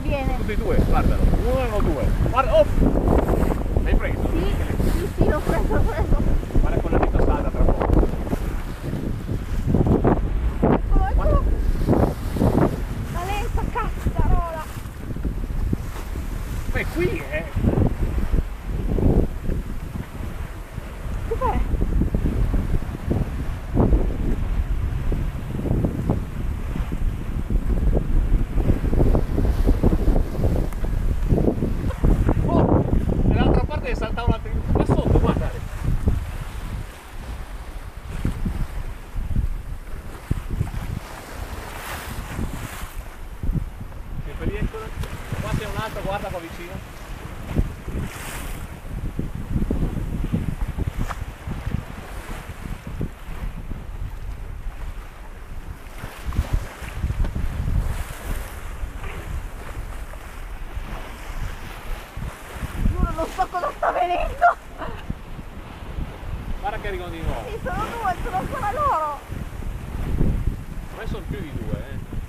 viene. Tutti e due, guardalo. Uno o due. Guarda, oh! L'hai preso? Sì, sì, sì, l'ho preso, l'ho preso. Guarda con la dito salda tra poco. Eccolo, eccolo. La lenta, cazzarola. Beh, qui è... Che fai? Oh! Dall'altra parte salta un altro... Qua sotto, guarda. Che pericolo. Qua c'è un altro, guarda qua vicino. Giuro, non so cosa sta venendo. Guarda che arrivano di nuovo. Sì, sono due, sono ancora loro. Ma sono più di due, eh.